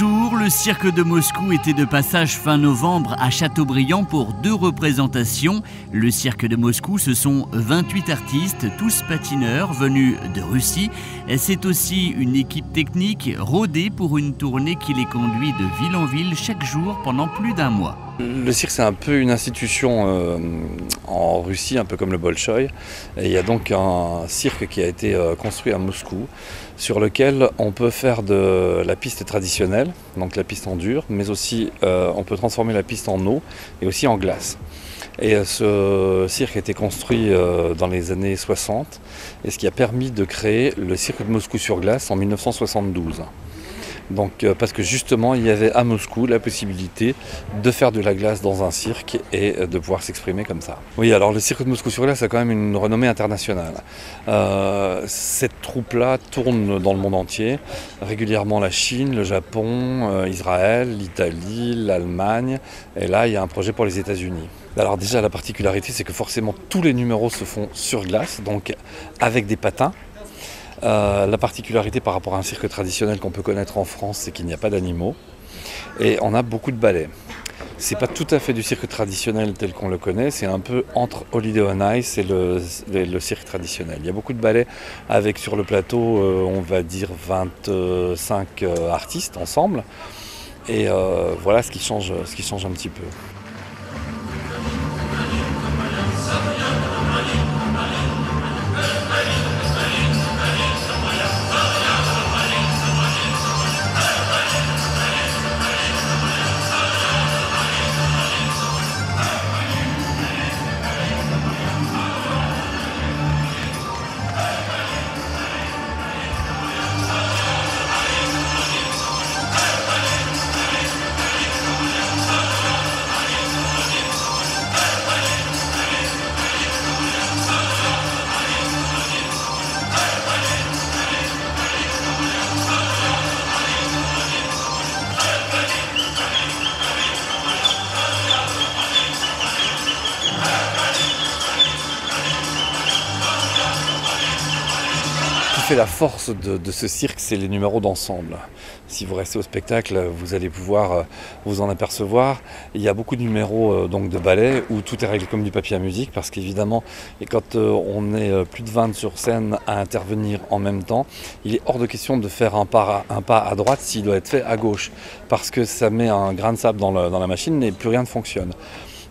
Le cirque de Moscou était de passage fin novembre à Châteaubriand pour deux représentations. Le cirque de Moscou, ce sont 28 artistes, tous patineurs venus de Russie. C'est aussi une équipe technique rodée pour une tournée qui les conduit de ville en ville chaque jour pendant plus d'un mois. Le cirque, c'est un peu une institution euh, en Russie, un peu comme le Bolchoï. Il y a donc un cirque qui a été euh, construit à Moscou, sur lequel on peut faire de la piste traditionnelle, donc la piste en dur, mais aussi euh, on peut transformer la piste en eau et aussi en glace. Et ce cirque a été construit dans les années 60, et ce qui a permis de créer le cirque de Moscou sur glace en 1972. Donc, euh, parce que justement, il y avait à Moscou la possibilité de faire de la glace dans un cirque et euh, de pouvoir s'exprimer comme ça. Oui, alors le cirque de Moscou sur glace a quand même une renommée internationale. Euh, cette troupe-là tourne dans le monde entier, régulièrement la Chine, le Japon, Israël, l'Italie, l'Allemagne, et là, il y a un projet pour les États-Unis. Alors déjà, la particularité, c'est que forcément tous les numéros se font sur glace, donc avec des patins. Euh, la particularité par rapport à un cirque traditionnel qu'on peut connaître en France, c'est qu'il n'y a pas d'animaux et on a beaucoup de ballets. C'est pas tout à fait du cirque traditionnel tel qu'on le connaît, c'est un peu entre Holiday on Ice et le, cirque traditionnel. Il y a beaucoup de ballets avec sur le plateau, euh, on va dire 25 euh, artistes ensemble. Et voilà ce ce qui change un petit peu. La force de, ce cirque, c'est les numéros d'ensemble. Si vous restez au spectacle, vous allez pouvoir euh, vous en apercevoir. Il y a beaucoup de numéros euh, donc de ballet où tout est réglé comme du papier à musique, parce qu'évidemment, et quand euh, on est plus de 20 sur scène à intervenir en même temps, il est hors de question de faire un pas, un pas à droite s'il doit être fait à gauche, parce que ça met un grain de sable dans, la machine et plus rien ne fonctionne.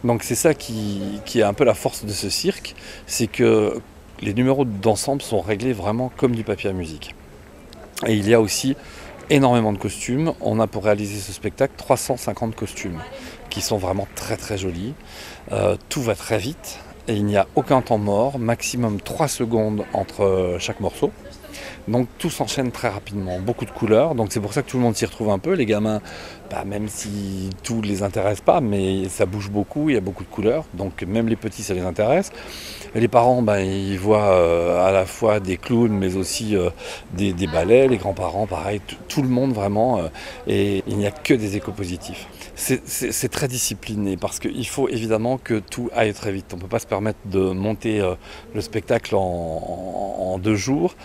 Donc c'est ça qui, qui est un peu la force de ce cirque, c'est que les numéros d'ensemble sont réglés vraiment comme du papier à musique. Et il y a aussi énormément de costumes. On a pour réaliser ce spectacle 350 costumes qui sont vraiment très très jolis. Euh, tout va très vite et il n'y a aucun temps mort, maximum 3 secondes entre chaque morceau. Donc tout s'enchaîne très rapidement, beaucoup de couleurs, donc c'est pour ça que tout le monde s'y retrouve un peu. Les gamins, bah, même si tout ne les intéresse pas, mais ça bouge beaucoup, il y a beaucoup de couleurs, donc même les petits ça les intéresse. les parents, bah, ils voient euh, à la fois des clowns, mais aussi euh, des, ballets, les grands-parents, pareil, tout le monde vraiment, euh, et il n'y a que des échos positifs. C'est très discipliné parce qu'il faut évidemment que tout aille très vite. On ne peut pas se permettre de monter le spectacle en, deux jours.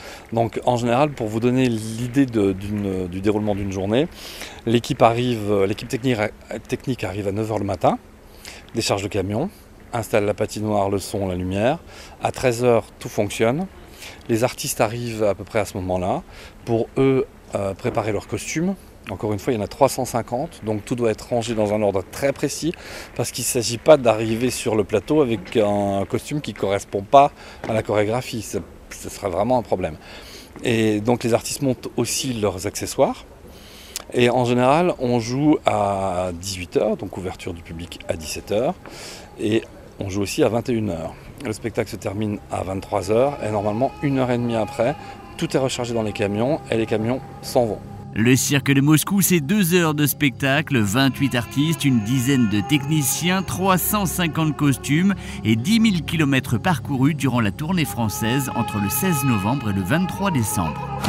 En général, pour vous donner l'idée du déroulement d'une journée, l'équipe l'équipe technique, arrive à 9h le matin, décharge le camion, installe la patinoire, le son, la lumière. À 13h, tout fonctionne. Les artistes arrivent à peu près à ce moment-là pour eux euh, préparer leurs costumes. Encore une fois, il y en a 350, donc tout doit être rangé dans un ordre très précis, parce qu'il ne s'agit pas d'arriver sur le plateau avec un costume qui ne correspond pas à la chorégraphie. Ce, ce sera vraiment un problème. Et donc les artistes montent aussi leurs accessoires. Et en général, on joue à 18h, donc ouverture du public à 17h. Et on joue aussi à 21h. Le spectacle se termine à 23h et normalement une heure et demie après, tout est rechargé dans les camions et les camions s'en vont. Le cirque de Moscou, c'est deux heures de spectacle, 28 artistes, une dizaine de techniciens, 350 costumes et 10 000 km parcourus durant la tournée française entre le 16 novembre et le 23 décembre.